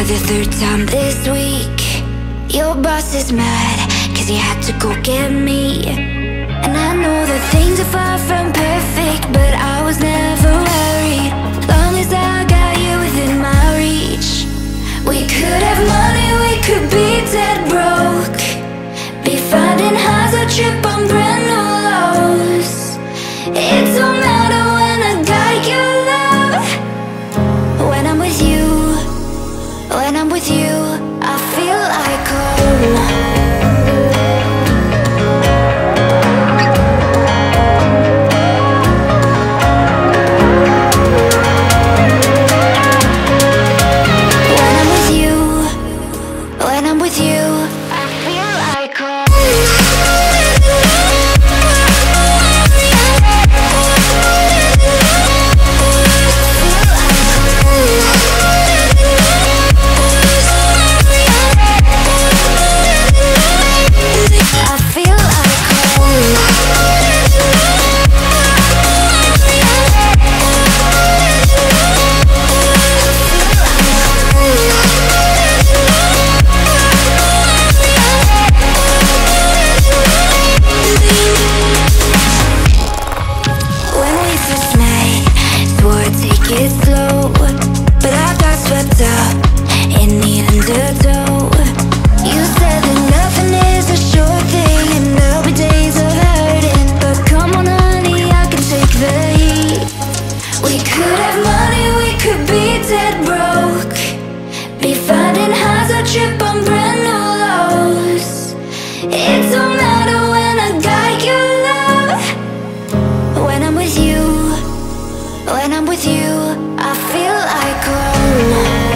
for the third time this week. Your boss is mad Cause he had to go get me. And I know that things are far from perfect But I was never worried. Long as I got you within my reach. We could have money, we could be dead broke. Be finding highs or trip on bread When I'm with you, I feel like home. When I'm with you get slow with you, I feel like home